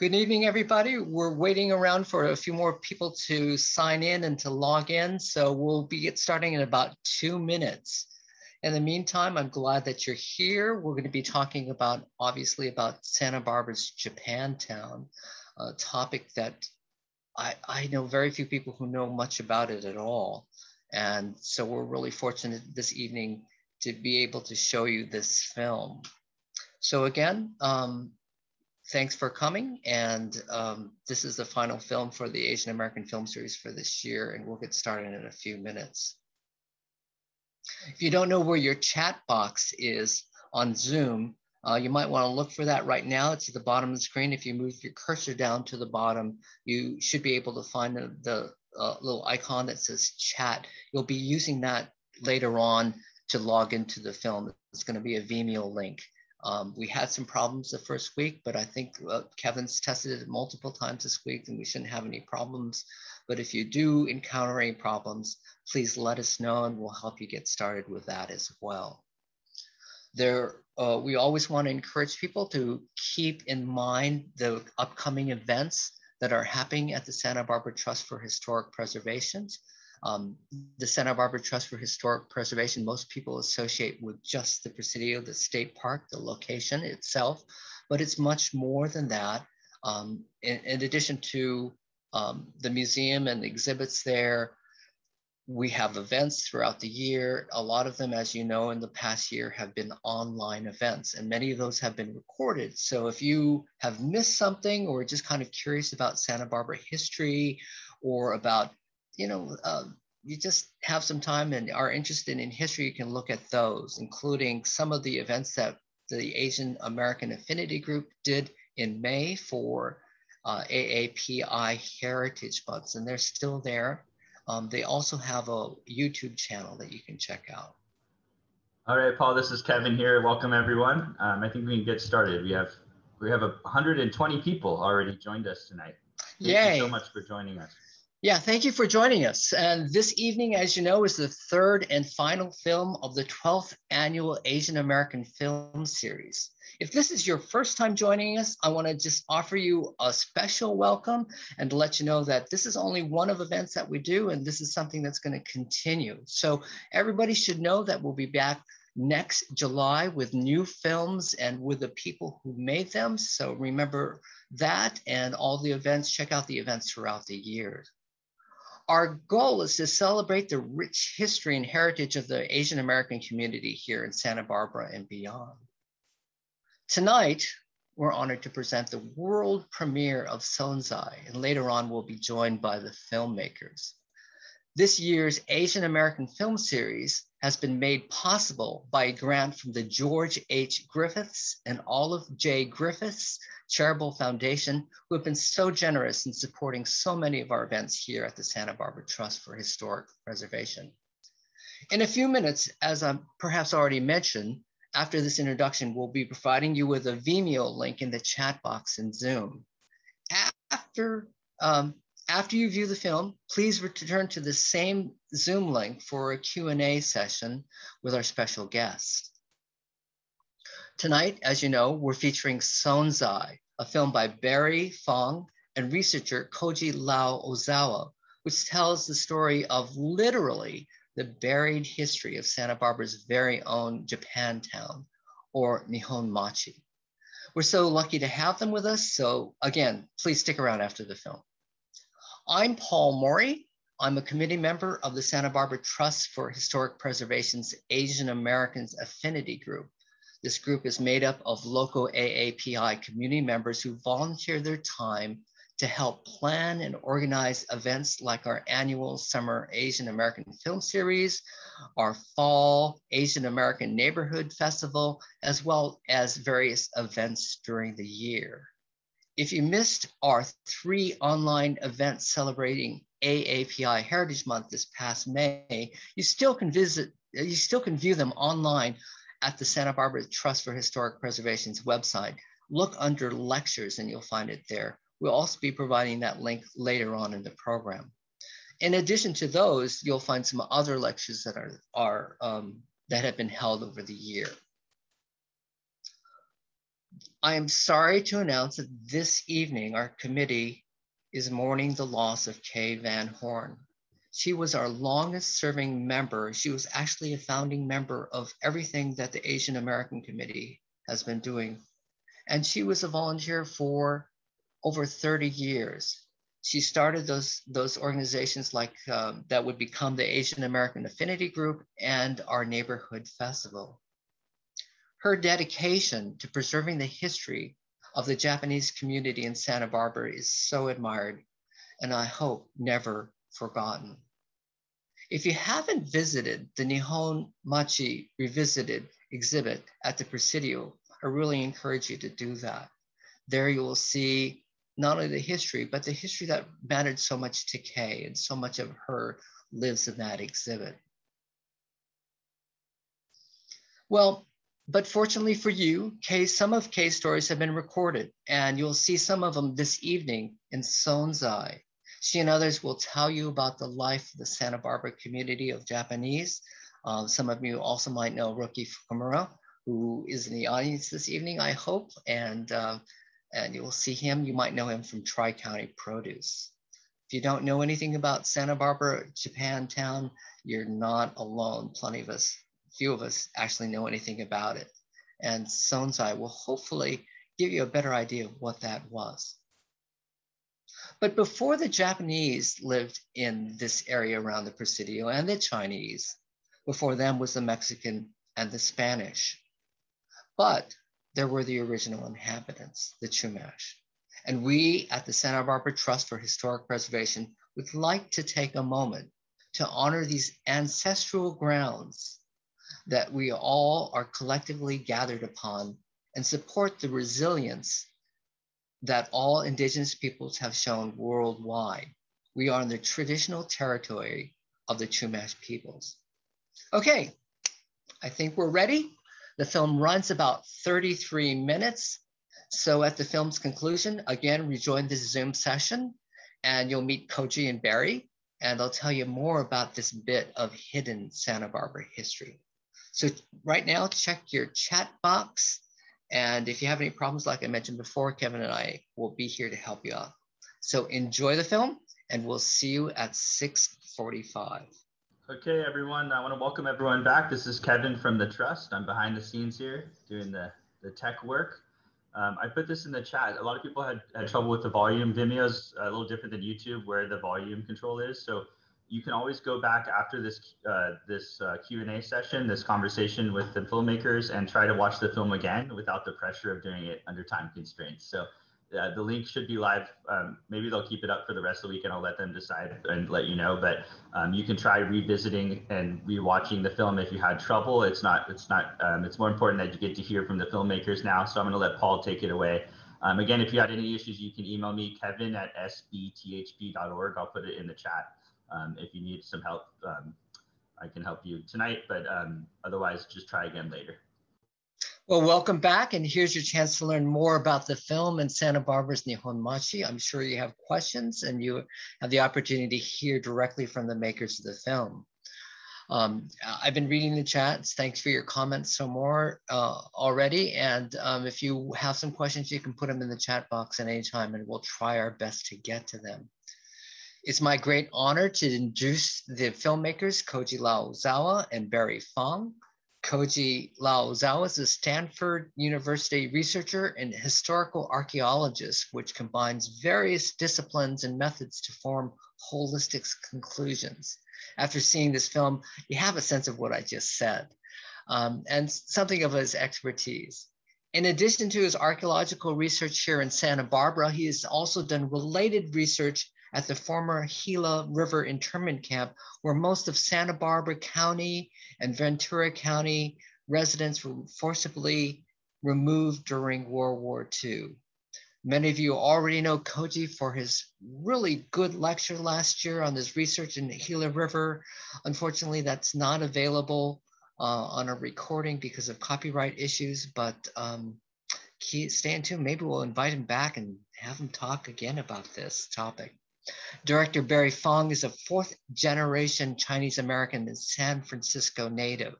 Good evening, everybody. We're waiting around for a few more people to sign in and to log in. So we'll be starting in about two minutes. In the meantime, I'm glad that you're here. We're going to be talking about, obviously, about Santa Barbara's Japantown, a topic that I, I know very few people who know much about it at all. And so we're really fortunate this evening to be able to show you this film. So again, um, thanks for coming. And um, this is the final film for the Asian American Film Series for this year, and we'll get started in a few minutes. If you don't know where your chat box is on Zoom, uh, you might want to look for that right now. It's at the bottom of the screen. If you move your cursor down to the bottom, you should be able to find the, the uh, little icon that says chat. You'll be using that later on to log into the film. It's going to be a Vimeo link. Um, we had some problems the first week, but I think uh, Kevin's tested it multiple times this week and we shouldn't have any problems. But if you do encounter any problems, please let us know and we'll help you get started with that as well. There, uh, we always want to encourage people to keep in mind the upcoming events that are happening at the Santa Barbara Trust for Historic Preservations. Um, the Santa Barbara Trust for Historic Preservation, most people associate with just the Presidio, the state park, the location itself, but it's much more than that. Um, in, in, addition to um, the museum and the exhibits there, we have events throughout the year. A lot of them, as you know, in the past year have been online events, and many of those have been recorded. So if you have missed something or just kind of curious about Santa Barbara history or about you know, uh, you just have some time and are interested in history, you can look at those, including some of the events that the Asian American Affinity Group did in May for uh, AAPI Heritage Months, and they're still there. Um, they also have a YouTube channel that you can check out. All right, Paul, this is Kevin here. Welcome everyone. Um, I think we can get started. We have we have 120 people already joined us tonight. Thank Yay. you so much for joining us. Yeah, thank you for joining us. And this evening, as you know, is the third and final film of the 12th annual Asian American Film Series. If this is your first time joining us, I want to just offer you a special welcome and let you know that this is only one of events that we do, and this is something that's going to continue. So everybody should know that we'll be back next July with new films and with the people who made them. So remember that and all the events, check out the events throughout the year. Our goal is to celebrate the rich history and heritage of the Asian American community here in Santa Barbara and beyond. Tonight, we're honored to present the world premiere of Sonzai, and later on we'll be joined by the filmmakers. This year's Asian American Film Series has been made possible by a grant from the George H. Griffiths and Olive J. Griffiths Charitable Foundation, who have been so generous in supporting so many of our events here at the Santa Barbara Trust for Historic Preservation. In a few minutes, as I perhaps already mentioned, after this introduction, we'll be providing you with a Vimeo link in the chat box in Zoom. After um, after you view the film, please return to the same Zoom link for a Q&A session with our special guest. Tonight, as you know, we're featuring Sonzai, a film by Barre Fong and researcher Koji Lau-Ozawa, which tells the story of literally the buried history of Santa Barbara's very own Japantown, or Nihon Machi. We're so lucky to have them with us. So again, please stick around after the film. I'm Paul Mori. I'm a committee member of the Santa Barbara Trust for Historic Preservation's Asian Americans Affinity Group. This group is made up of local AAPI community members who volunteer their time to help plan and organize events like our annual Summer Asian American Film Series, our Fall Asian American Neighborhood Festival, as well as various events during the year. If you missed our three online events celebrating AAPI Heritage Month this past May, you still can visit, you still can view them online at the Santa Barbara Trust for Historic Preservation's website. Look under lectures and you'll find it there. We'll also be providing that link later on in the program. In addition to those, you'll find some other lectures that are, are um, that have been held over the year. I am sorry to announce that this evening our committee is mourning the loss of Kay Van Horn. She was our longest serving member. She was actually a founding member of everything that the Asian American Committee has been doing. And she was a volunteer for over 30 years. She started those, those organizations like um, that would become the Asian American Affinity Group and our neighborhood festival. Her dedication to preserving the history of the Japanese community in Santa Barbara is so admired and I hope never forgotten. If you haven't visited the Nihon Machi Revisited exhibit at the Presidio, I really encourage you to do that. There you will see not only the history, but the history that mattered so much to Kay, and so much of her lives in that exhibit. Well, but fortunately for you, Kay, some of Kay's stories have been recorded, and you'll see some of them this evening in Sonzai. She and others will tell you about the life of the Santa Barbara community of Japanese. Um, some of you also might know Roki Fukumura, who is in the audience this evening, I hope, and uh, and you will see him. You might know him from Tri County Produce. If you don't know anything about Santa Barbara, Japantown, you're not alone. Plenty of us, few of us actually know anything about it. And Sonzai will hopefully give you a better idea of what that was. But before the Japanese lived in this area around the Presidio and the Chinese, before them was the Mexican and the Spanish. But there were the original inhabitants, the Chumash. And we at the Santa Barbara Trust for Historic Preservation would like to take a moment to honor these ancestral grounds that we all are collectively gathered upon and support the resilience that all indigenous peoples have shown worldwide. We are in the traditional territory of the Chumash peoples. Okay, I think we're ready. The film runs about 33 minutes. So at the film's conclusion, again, rejoin this Zoom session and you'll meet Koji and Barre, and they'll tell you more about this bit of hidden Santa Barbara history. So right now, check your chat box. And if you have any problems, like I mentioned before, Kevin and I will be here to help you out. So enjoy the film and we'll see you at 645. Okay, everyone. I want to welcome everyone back. This is Kevin from the Trust. I'm behind the scenes here doing the, the tech work. Um, I put this in the chat. A lot of people had, had trouble with the volume. Vimeo's a little different than YouTube where the volume control is. So you can always go back after this uh, this uh, Q&A session, this conversation with the filmmakers and try to watch the film again without the pressure of doing it under time constraints. So uh, the link should be live. Um, maybe they'll keep it up for the rest of the week, and I'll let them decide and let you know. But um, you can try revisiting and rewatching the film if you had trouble. It's not. It's not. Um, it's more important that you get to hear from the filmmakers now. So I'm going to let Paul take it away. Um, again, if you had any issues, you can email me Kevin at sbthp.org. I'll put it in the chat um, if you need some help. Um, I can help you tonight, but otherwise, just try again later. Well, welcome back, and here's your chance to learn more about the film and Santa Barbara's Nihon Machi. I'm sure you have questions, and you have the opportunity to hear directly from the makers of the film. Um, I've been reading the chats. Thanks for your comments so more uh, already. And um, if you have some questions, you can put them in the chat box at any time, and we'll try our best to get to them. It's my great honor to introduce the filmmakers Koji Lau-Ozawa and Barre Fong. Koji Lau-Ozawa is a Stanford University researcher and historical archaeologist, which combines various disciplines and methods to form holistic conclusions. After seeing this film, you have a sense of what I just said um, and something of his expertise. In addition to his archaeological research here in Santa Barbara, he has also done related research at the former Gila River internment camp, where most of Santa Barbara County and Ventura County residents were forcibly removed during World War II. Many of you already know Koji for his really good lecture last year on his research in the Gila River. Unfortunately, that's not available uh, on a recording because of copyright issues, but um, stay tuned. Maybe we'll invite him back and have him talk again about this topic. Director Barre Fong is a fourth generation Chinese American and San Francisco native.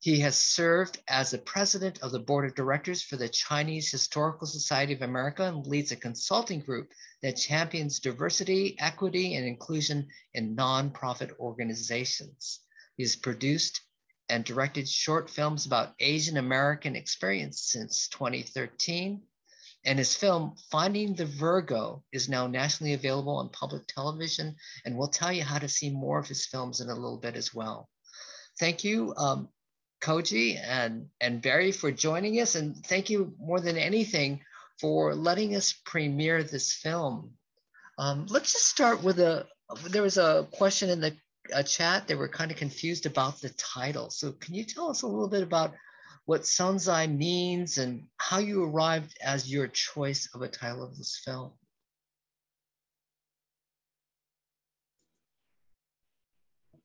He has served as the president of the board of directors for the Chinese Historical Society of America and leads a consulting group that champions diversity, equity, and inclusion in nonprofit organizations. He has produced and directed short films about Asian American experience since 2013. And his film, Finding the Virgo, is now nationally available on public television. And we'll tell you how to see more of his films in a little bit as well. Thank you, um, Koji and, and Barre, for joining us. And thank you more than anything for letting us premiere this film. Um, let's just start with a, there was a question in the uh, chat, they were kind of confused about the title. So can you tell us a little bit about what Sonzai means and how you arrived as your choice of a title of this film?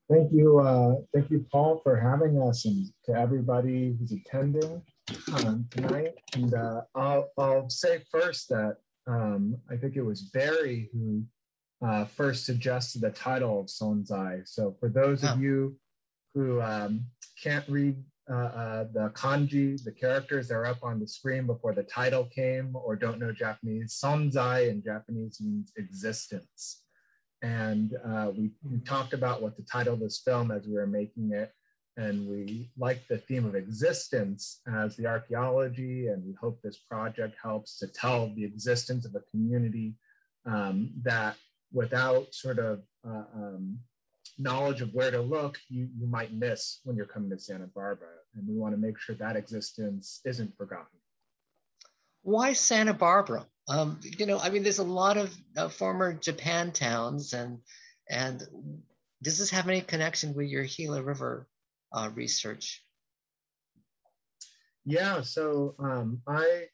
Thank you, uh, thank you, Paul, for having us, and to everybody who's attending um, tonight. And uh, I'll, I'll say first that um, I think it was Barre who uh, first suggested the title of Sonzai. So for those of you who um, can't read uh, uh, the kanji, the characters are up on the screen before the title came, or don't know Japanese, Sonzai in Japanese means existence. And uh, we, we, talked about what the title of this film as we were making it. And we like the theme of existence as the archaeology. And we hope this project helps to tell the existence of a community um, that without sort of uh, um, knowledge of where to look, you, you might miss when you're coming to Santa Barbara. And we want to make sure that existence isn't forgotten. Why Santa Barbara? Um, you know, I mean, there's a lot of uh, former Japan towns, and and does this have any connection with your Gila River uh, research? Yeah, so um, I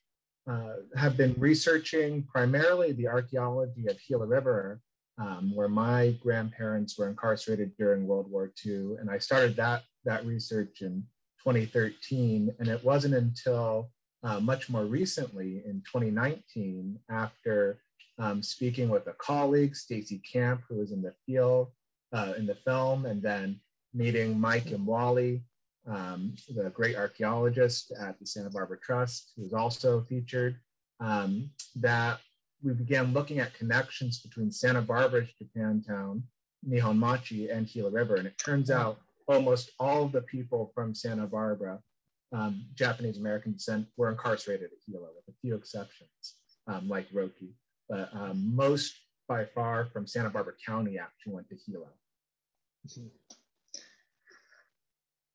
uh, have been researching primarily the archaeology of Gila River, um, where my grandparents were incarcerated during World War II. And I started that, that research in 2013. And it wasn't until uh, much more recently in 2019, after um, speaking with a colleague, Stacey Camp, who was in the field, uh, in the film, and then meeting Mike Imwalle, um, the great archaeologist at the Santa Barbara Trust, who was also featured, um, that we began looking at connections between Santa Barbara's Japantown, Nihonmachi, and Gila River. And it turns out almost all of the people from Santa Barbara, um, Japanese American descent, were incarcerated at Gila, with a few exceptions, um, like Roki. But um, most by far from Santa Barbara County actually went to Gila. Mm-hmm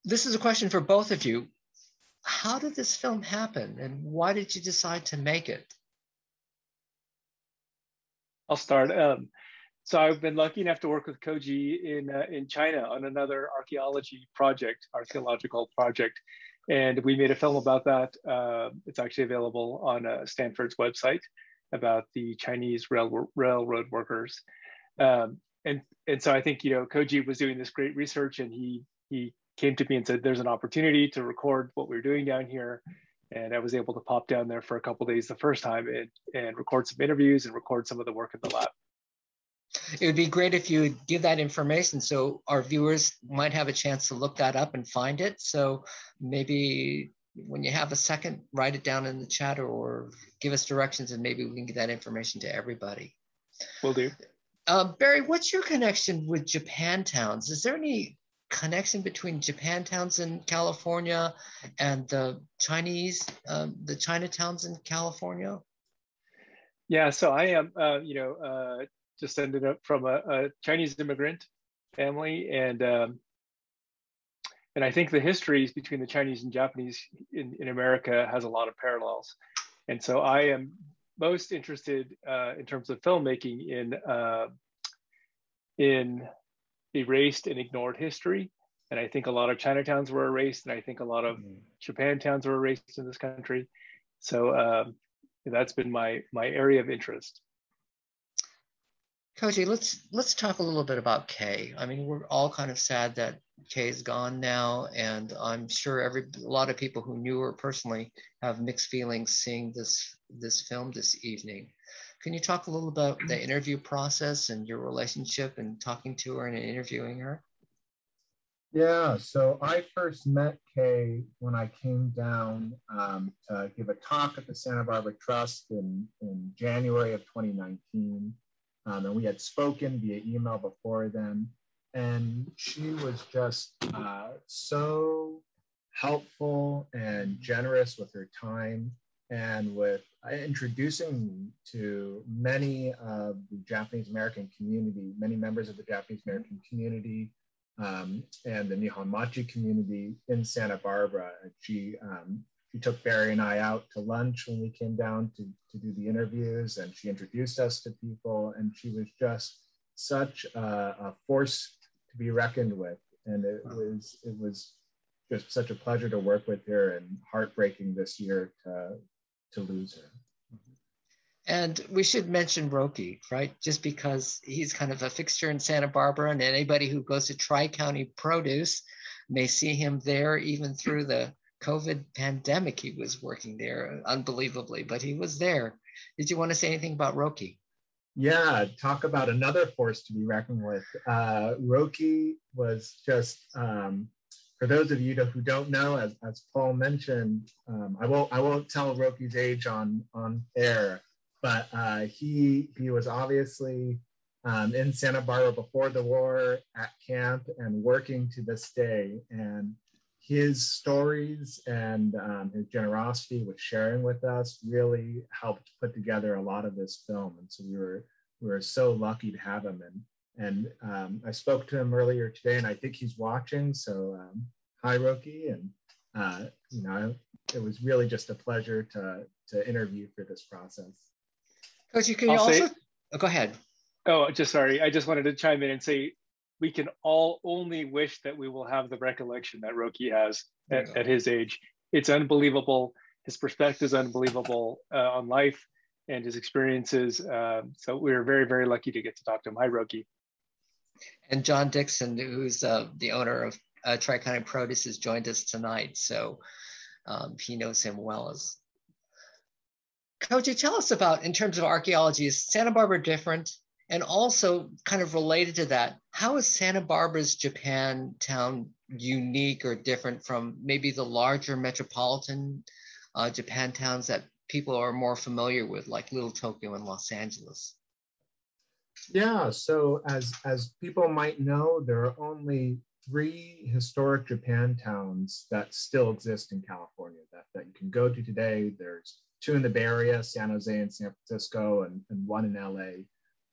this is a question for both of you. How did this film happen and why did you decide to make it? I'll start. Um, so I've been lucky enough to work with Koji in, uh, in China on another archaeology project, archaeological project. And we made a film about that. Uh, it's actually available on uh, Stanford's website about the Chinese rail, railroad workers. Um, and, and so I think, you know, Koji was doing this great research and he, he came to me and said, "There's an opportunity to record what we are doing down here," and I was able to pop down there for a couple days the first time and, and record some interviews and record some of the work in the lab. It would be great if you would give that information so our viewers might have a chance to look that up and find it. So maybe when you have a second, write it down in the chat or give us directions and maybe we can get that information to everybody. Will do. Uh, Barre, what's your connection with Japan towns? Is there any connection between Japantowns in California and the Chinese, um, the Chinatowns in California? Yeah, so I am, uh, you know, uh, descended up from a, a, Chinese immigrant family, and um, and I think the histories between the Chinese and Japanese in, in America has a lot of parallels, and so I am most interested uh, in terms of filmmaking in uh, in erased and ignored history. And I think a lot of Chinatowns were erased, and I think a lot of mm-hmm. Japantowns were erased in this country. So um, that's been my my area of interest. Koji, let's let's talk a little bit about Kay. I mean, we're all kind of sad that Kay is gone now, and I'm sure every a lot of people who knew her personally have mixed feelings seeing this this film this evening. Can you talk a little about the interview process and your relationship and talking to her and interviewing her? Yeah, so I first met Kay when I came down um, to give a talk at the Santa Barbara Trust in, in January of 2019. Um, and we had spoken via email before then. And she was just uh, so helpful and generous with her time and with introducing to many of the Japanese American community, many members of the Japanese American community, um, and the Nihonmachi community in Santa Barbara. She um, she took Barre and I out to lunch when we came down to, to do the interviews, and she introduced us to people. And she was just such a, a force to be reckoned with, and it was it was just such a pleasure to work with her, and heartbreaking this year to to lose her. And we should mention Roki, right? Just because he's kind of a fixture in Santa Barbara, and anybody who goes to Tri County Produce may see him there even through the COVID pandemic. He was working there unbelievably, but he was there. Did you want to say anything about Roki? Yeah, talk about another force to be reckoned with. Uh, Roki was just, um, for those of you who don't know, as, as Paul mentioned, um, I won't I won't tell Roki's age on on air but uh, he he was obviously um, in Santa Barbara before the war at camp and working to this day. And his stories and um, his generosity with sharing with us really helped put together a lot of this film. And so we were we were so lucky to have him. And and um, I spoke to him earlier today, and I think he's watching. So um, hi, Roki, and uh, you know it was really just a pleasure to to interview for this process. You can you also say, oh, go ahead. Oh, just sorry. I just wanted to chime in and say we can all only wish that we will have the recollection that Roki has at, at his age. It's unbelievable. His perspective is unbelievable uh, on life and his experiences. Um, so we are very, very lucky to get to talk to him. Hi, Roki. And John Dixon, who's uh, the owner of uh, Tri County Produce, has joined us tonight. So um, he knows him well as Koji, tell us about, in terms of archaeology, is Santa Barbara different? And also, kind of related to that, how is Santa Barbara's Japan town unique or different from maybe the larger metropolitan uh, Japan towns that people are more familiar with, like Little Tokyo and Los Angeles? Yeah, so as, as people might know, there are only three historic Japan towns that still exist in California that, that you can go to today. There's two in the Bay Area, San Jose and San Francisco, and, and one in LA.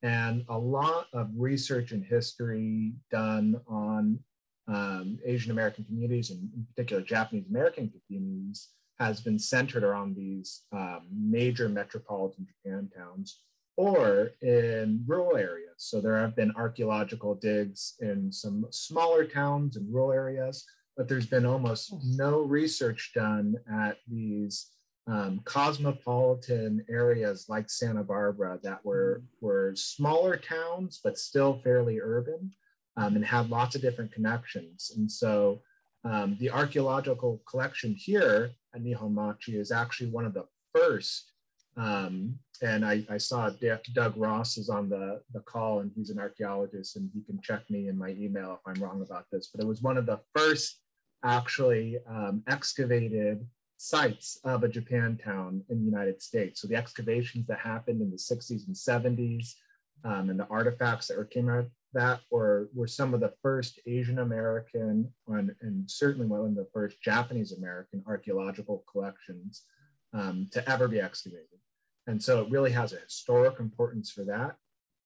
And a lot of research and history done on um, Asian American communities, and in particular Japanese American communities, has been centered around these um, major metropolitan Japan towns or in rural areas. So there have been archaeological digs in some smaller towns and rural areas, but there's been almost no research done at these um, cosmopolitan areas like Santa Barbara that were, were smaller towns, but still fairly urban um, and had lots of different connections. And so um, the archaeological collection here at Nihon Machi is actually one of the first. Um, and I, I saw D Doug Ross is on the, the call and he's an archaeologist and he can check me in my email if I'm wrong about this, but it was one of the first actually um, excavated sites of a Japantown in the United States. So the excavations that happened in the 60s and 70s um, and the artifacts that were, came out of that were, were some of the first Asian American and, certainly one of the first Japanese American archaeological collections um, to ever be excavated. And so it really has a historic importance for that.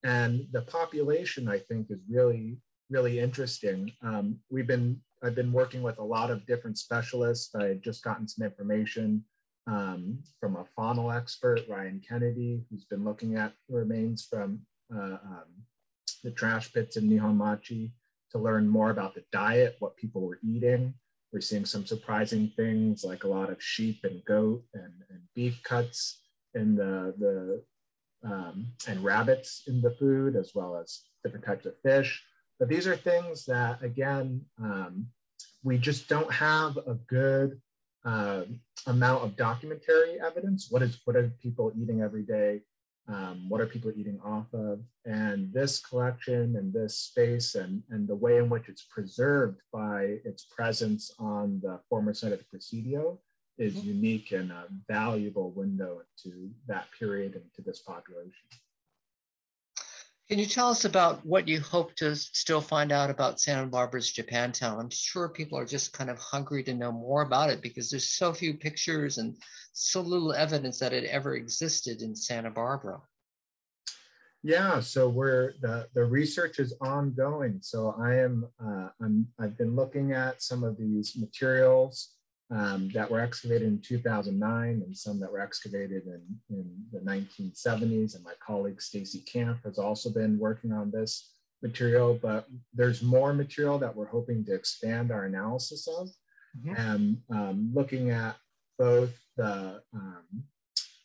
And the population, I think, is really, really interesting. Um, we've been I've been working with a lot of different specialists. I just gotten some information um, from a faunal expert, Ryan Kennedy, who's been looking at remains from uh, um, the trash pits in Nihonmachi to learn more about the diet, what people were eating. We're seeing some surprising things like a lot of sheep and goat and, and beef cuts in the, the um, and rabbits in the food, as well as different types of fish. But these are things that, again, um, we just don't have a good uh, amount of documentary evidence. What is what are people eating every day? Um, what are people eating off of? And this collection and this space and, and the way in which it's preserved by its presence on the former site of the Presidio is mm-hmm. unique and a valuable window into that period and to this population. Can you tell us about what you hope to still find out about Santa Barbara's Japantown? I'm sure people are just kind of hungry to know more about it because there's so few pictures and so little evidence that it ever existed in Santa Barbara. Yeah, so we're the, the research is ongoing. So I am uh, I'm I've been looking at some of these materials um, that were excavated in 2009 and some that were excavated in, in the 1970s. And my colleague Stacey Camp has also been working on this material, but there's more material that we're hoping to expand our analysis of mm-hmm. and um, looking at both the um,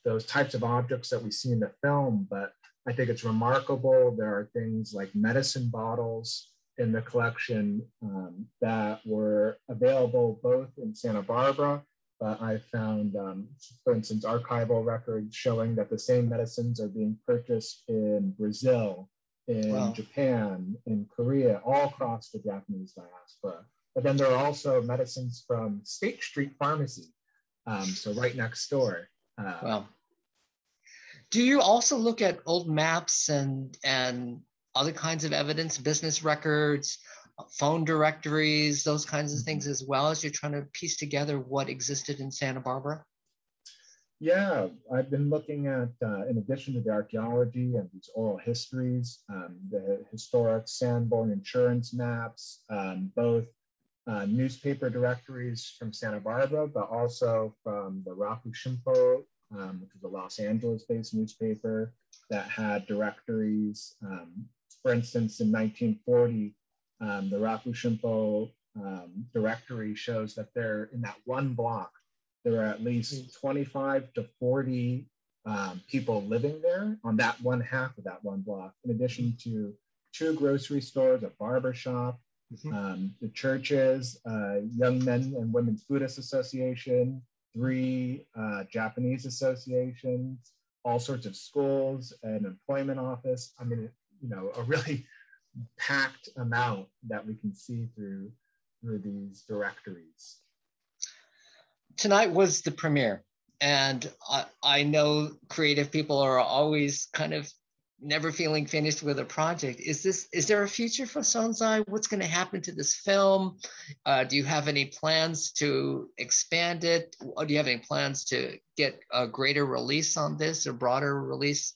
those types of objects that we see in the film, but I think it's remarkable. There are things like medicine bottles in the collection um, that were available both in Santa Barbara, but I found, um, for instance, archival records showing that the same medicines are being purchased in Brazil, in wow. Japan, in Korea, all across the Japanese diaspora. But then there are also medicines from State Street Pharmacy, um, so right next door. Uh, wow. Do you also look at old maps and and other kinds of evidence, business records, phone directories, those kinds of things, as well as you're trying to piece together what existed in Santa Barbara? Yeah, I've been looking at, uh, in addition to the archaeology and these oral histories, um, the historic Sanborn insurance maps, um, both uh, newspaper directories from Santa Barbara, but also from the Rafu Shimpo, um, which is a Los Angeles based newspaper that had directories um, for instance, in 1940, um, the Rafu Shimpo um, directory shows that there, in that one block, there are at least 25 to 40 um, people living there on that one half of that one block, in addition to two grocery stores, a barber shop, mm-hmm. um, the churches, uh, Young Men and Women's Buddhist Association, three uh, Japanese associations, all sorts of schools, an employment office. I mean, you know a really packed amount that we can see through through these directories. Tonight was the premiere, and I, I know creative people are always kind of never feeling finished with a project. Is this is there a future for Sonzai? What's going to happen to this film? Uh, do you have any plans to expand it? Or do you have any plans to get a greater release on this or broader release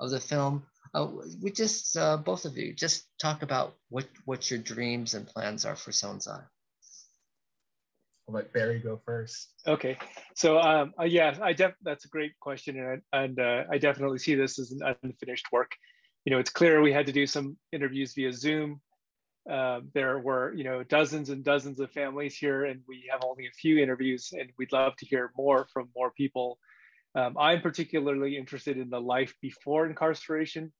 of the film? Uh, we just uh, both of you just talk about what what your dreams and plans are for Sonzai. I'll let Barre go first. Okay, so um, uh, yeah, I def- that's a great question, and and uh, I definitely see this as an unfinished work. You know, it's clear we had to do some interviews via Zoom. Uh, there were you know dozens and dozens of families here, and we have only a few interviews, and we'd love to hear more from more people. Um, I'm particularly interested in the life before incarceration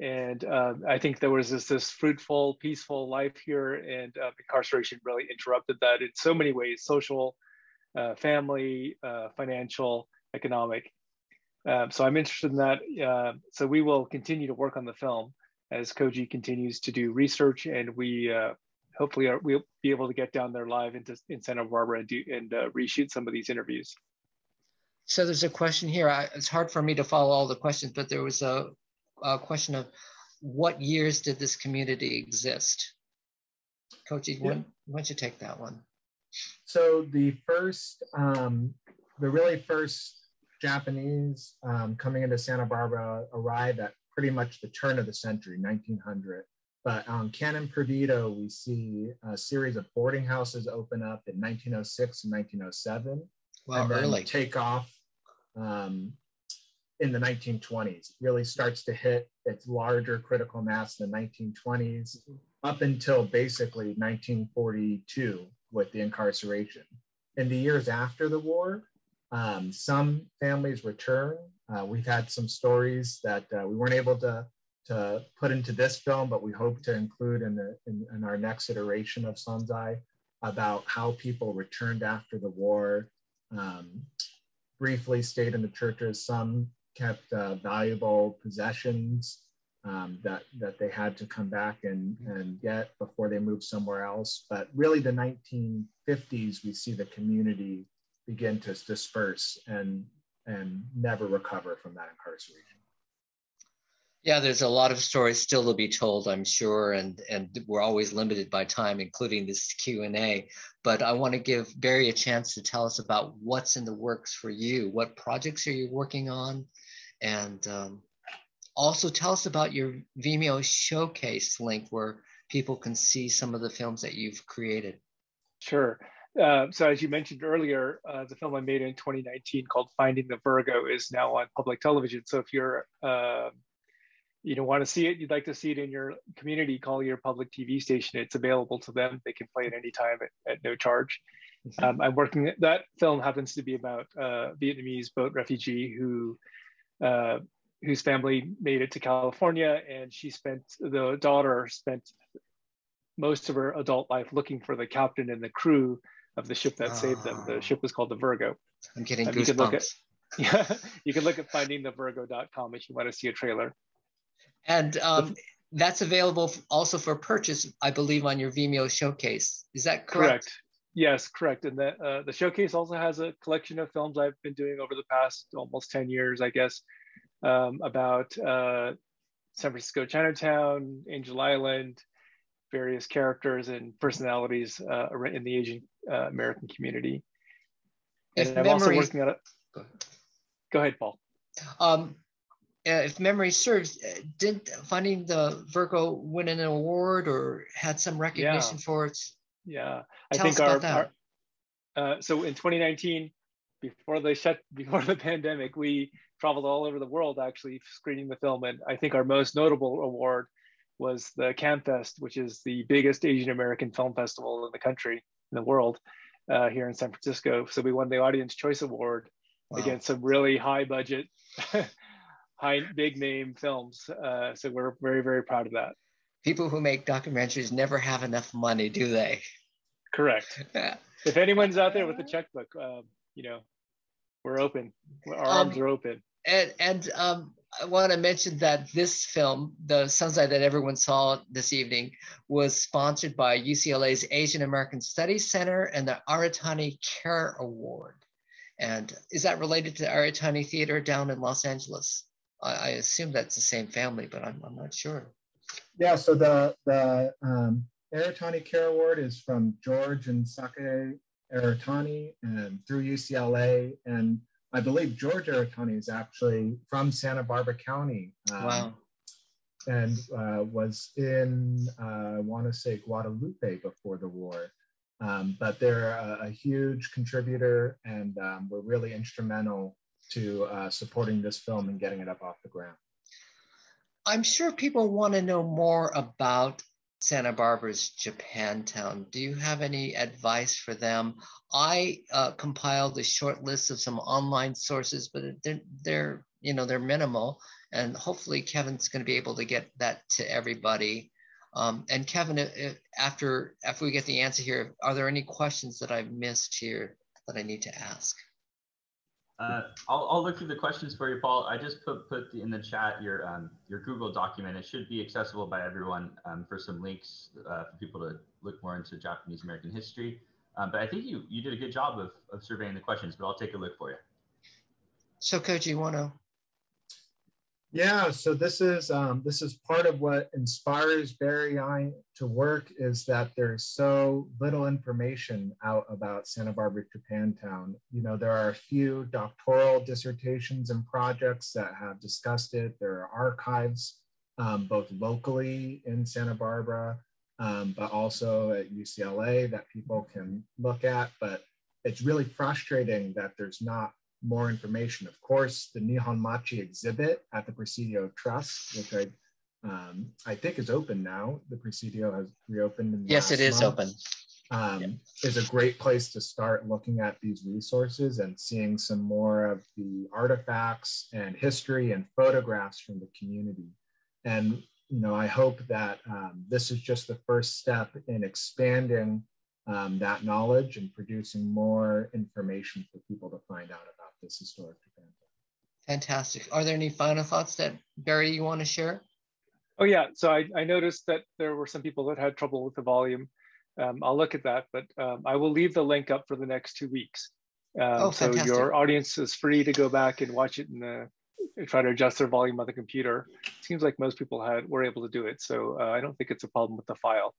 and uh, I think there was this, this fruitful, peaceful life here, and uh, incarceration really interrupted that in so many ways social, uh, family, uh, financial, economic. Um, so I'm interested in that. Uh, so we will continue to work on the film as Koji continues to do research, and we uh, hopefully are, we'll be able to get down there live into in Santa Barbara and do and reshoot some of these interviews. So there's a question here. I, it's hard for me to follow all the questions, but there was a uh, question of what years did this community exist? Koji, yeah. why, why don't you take that one? So the first, um, the really first Japanese um, coming into Santa Barbara arrived at pretty much the turn of the century, 1900. But on Canon Perdido, we see a series of boarding houses open up in 1906 and 1907. Well, and then early. take off um, in the 1920s. It really starts to hit its larger critical mass in the 1920s up until basically 1942 with the incarceration. In the years after the war, um, some families return. Uh, we've had some stories that uh, we weren't able to, to put into this film, but we hope to include in, the, in, in our next iteration of Sonzai about how people returned after the war, um, briefly stayed in the churches. Some kept uh, valuable possessions um, that that they had to come back and and get before they moved somewhere else. But really, the 1950s, we see the community begin to disperse and and never recover from that incarceration. Yeah, there's a lot of stories still to be told, I'm sure, and and we're always limited by time, including this Q and A. But I want to give Barre a chance to tell us about what's in the works for you. What projects are you working on, and um, also tell us about your Vimeo showcase link where people can see some of the films that you've created. Sure. Uh, so as you mentioned earlier, uh, the film I made in 2019 called Finding the Virgo is now on public television. So if you're uh, you don't want to see it, you'd like to see it in your community, call your public TV station. It's available to them. They can play it anytime at, at no charge. Mm-hmm. Um, I'm working, that film happens to be about a Vietnamese boat refugee who, uh, whose family made it to California and she spent, the daughter spent most of her adult life looking for the captain and the crew of the ship that oh. saved them. The ah. ship was called the Virgo. I'm getting um, goosebumps. At, yeah, you can look at findingthevirgo.com if you want to see a trailer. And um, that's available also for purchase, I believe, on your Vimeo showcase. Is that correct? Correct. Yes, correct. And the, uh, the showcase also has a collection of films I've been doing over the past almost 10 years, I guess, um, about uh, San Francisco Chinatown, Angel Island, various characters and personalities uh, in the Asian uh, American community. And if I'm also working on it. Go ahead, Paul. Um, uh, if memory serves, uh, did Finding the Virgo win an award or had some recognition yeah. for it? Yeah, I Tell think our, our uh, so in 2019, before the shut before the pandemic, we traveled all over the world actually screening the film, and I think our most notable award was the CAAMFest, which is the biggest Asian American film festival in the country in the world uh, here in San Francisco. So we won the Audience Choice Award wow. against some really high budget high big name films. Uh, so we're very very proud of that. People who make documentaries never have enough money, do they? Correct. if anyone's out there with a checkbook, uh, you know, we're open. Our arms um, are open. And and um, I want to mention that this film, the Sonzai that everyone saw this evening, was sponsored by UCLA's Asian American Studies Center and the Aratani Care Award. And is that related to the Aratani Theater down in Los Angeles? I, I assume that's the same family, but I'm, I'm not sure. Yeah, so the, the um, Aratani Care Award is from George and Sakaye Aratani and through UCLA. And I believe George Aratani is actually from Santa Barbara County. Um, wow. And uh, was in, uh, I want to say Guadalupe before the war. Um, but they're a, a, huge contributor and um, were really instrumental to uh, supporting this film and getting it up off the ground. I'm sure people want to know more about Santa Barbara's Japantown. Do you have any advice for them? I uh, compiled a short list of some online sources, but they're, they're you know they're minimal, and hopefully Kevin's going to be able to get that to everybody. Um, and Kevin, if, after after we get the answer here, are there any questions that I've missed here that I need to ask? Uh, I'll, I'll look through the questions for you, Paul. I just put put in the chat your um, your Google document. It should be accessible by everyone um, for some links uh, for people to look more into Japanese American history. Um, but I think you you did a good job of, of surveying the questions. But I'll take a look for you. So, Koji, you want to yeah, so this is um, this is part of what inspires Barre I to work is that there's so little information out about Santa Barbara Japantown. You know, there are a few doctoral dissertations and projects that have discussed it. There are archives um, both locally in Santa Barbara, um, but also at UCLA that people can look at. But it's really frustrating that there's not more information. Of course, the Nihon Machi exhibit at the Presidio Trust, which I um, I think is open now. The Presidio has reopened. yes, it is month. open. Um, yeah. Is a great place to start looking at these resources and seeing some more of the artifacts and history and photographs from the community. And you know, I hope that um, this is just the first step in expanding um, that knowledge and producing more information for people to find out about this historic event. Fantastic. Are there any final thoughts that Barre you want to share? Oh yeah, so I, I noticed that there were some people that had trouble with the volume. Um, I'll look at that, but um, I will leave the link up for the next two weeks. Um, oh, so your audience is free to go back and watch it and try to adjust their volume on the computer. It seems like most people had were able to do it, so uh, I don't think it's a problem with the file.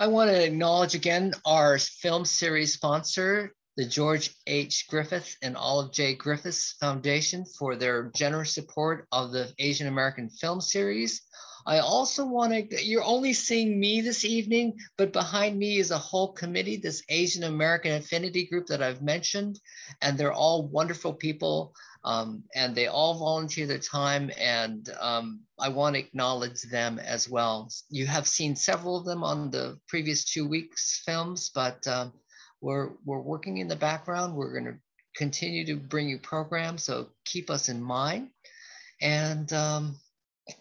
I want to acknowledge again our film series sponsor, the George H. Griffith and Olive J. Griffiths Foundation for their generous support of the Asian American film series. I also want to, you're only seeing me this evening, but behind me is a whole committee, this Asian American Affinity Group that I've mentioned, and they're all wonderful people. Um, and they all volunteer their time, and um, I want to acknowledge them as well. You have seen several of them on the previous two weeks' films, but um, we're, we're working in the background. We're going to continue to bring you programs, so keep us in mind. And um,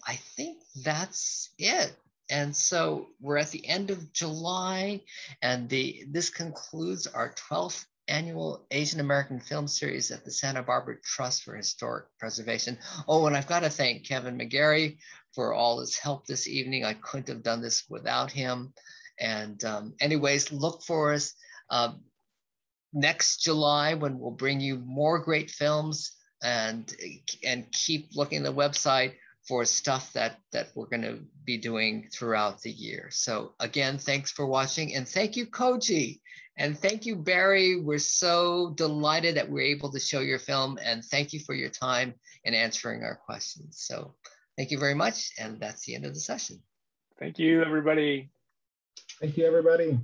I think that's it. And so we're at the end of July, and the this concludes our 12th annual Asian American Film Series at the Santa Barbara Trust for Historic Preservation. Oh, and I've got to thank Kevin McGarry for all his help this evening. I couldn't have done this without him. And um, anyways, look for us um, next July when we'll bring you more great films and and keep looking at the website for stuff that that we're going to be doing throughout the year. So again, thanks for watching and thank you Koji and thank you Barre. We're so delighted that we're able to show your film and thank you for your time in answering our questions. So thank you very much and that's the end of the session. Thank you everybody. Thank you everybody.